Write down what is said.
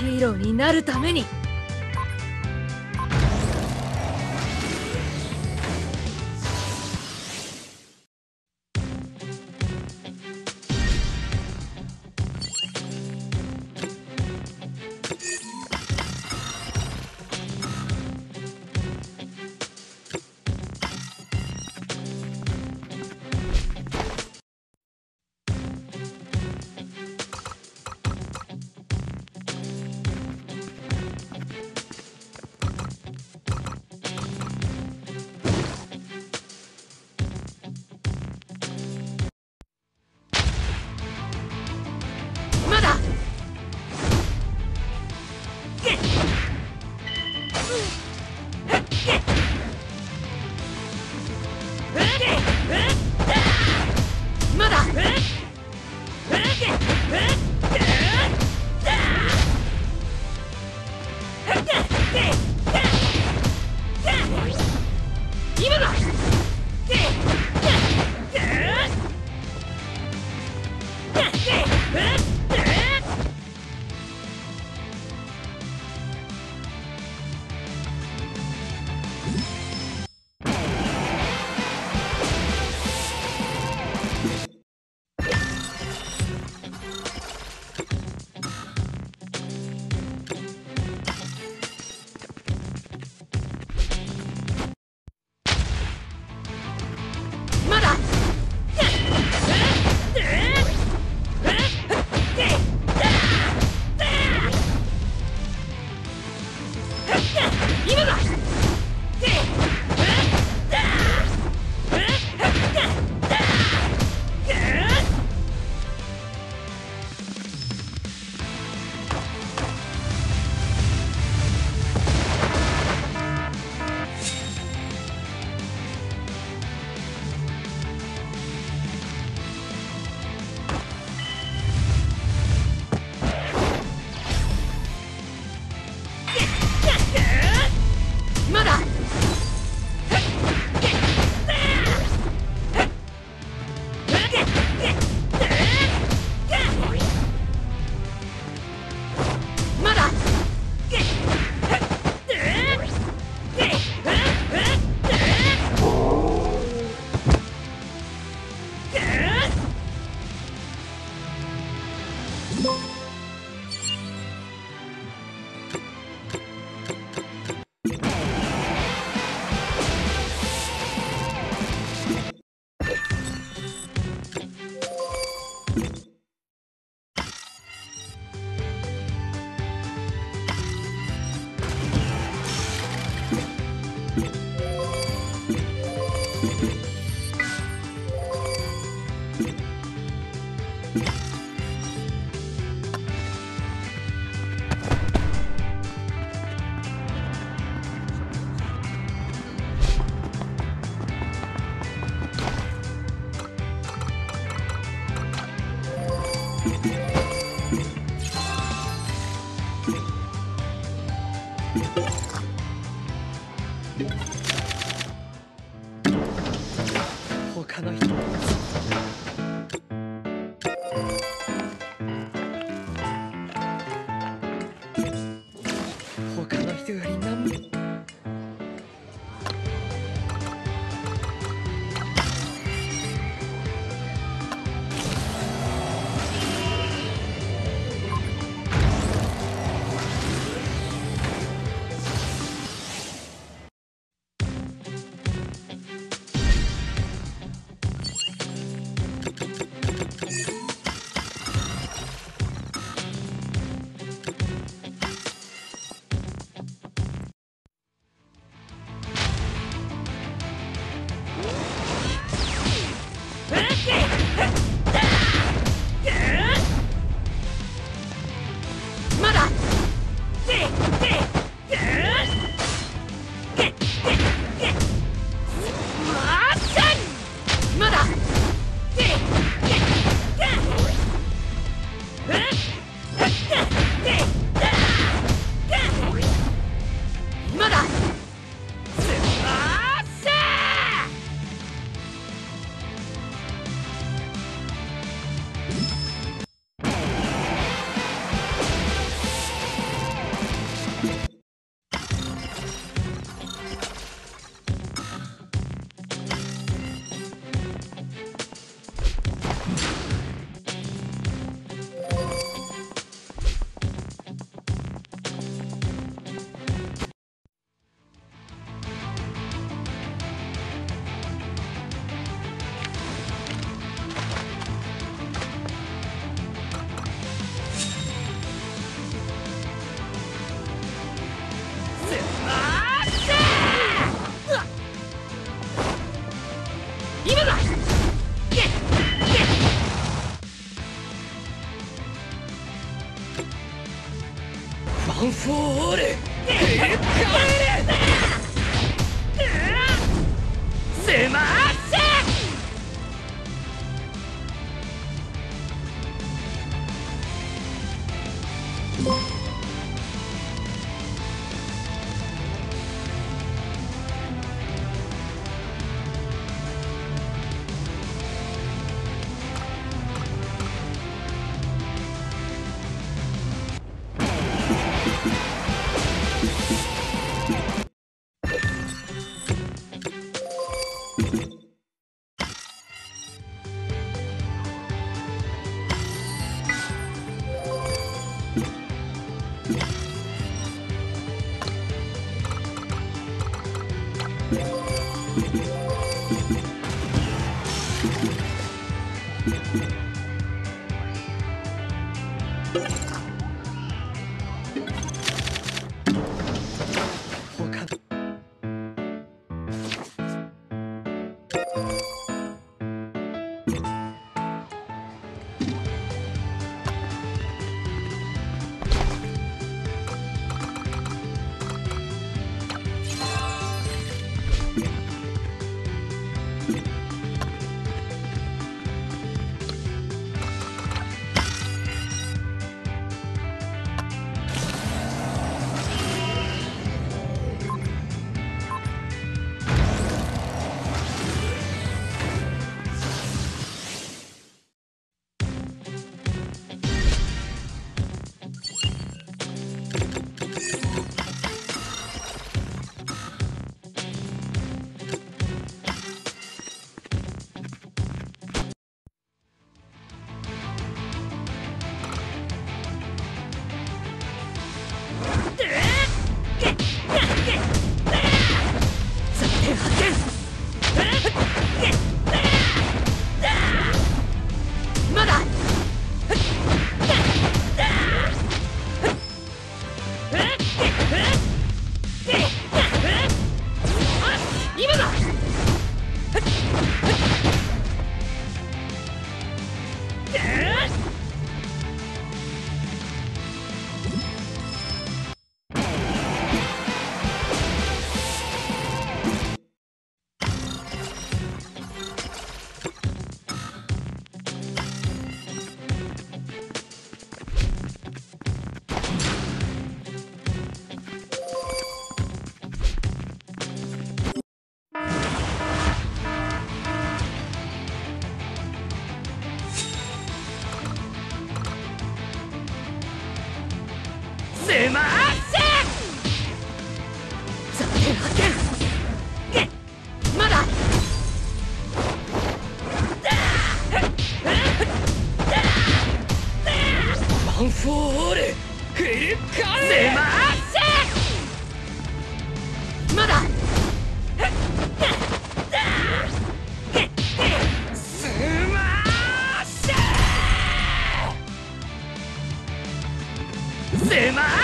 ヒーローになるために。よりな。Dig! Dig! ンフォー狭い狭い